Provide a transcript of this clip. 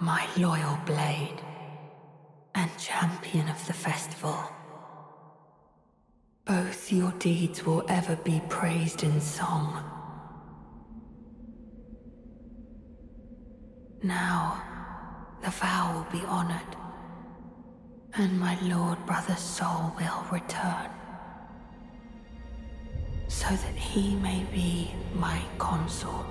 my loyal blade, and champion of the festival. Both your deeds will ever be praised in song. Now, the vow will be honored, and my lord brother's soul will return, so that he may be my consort.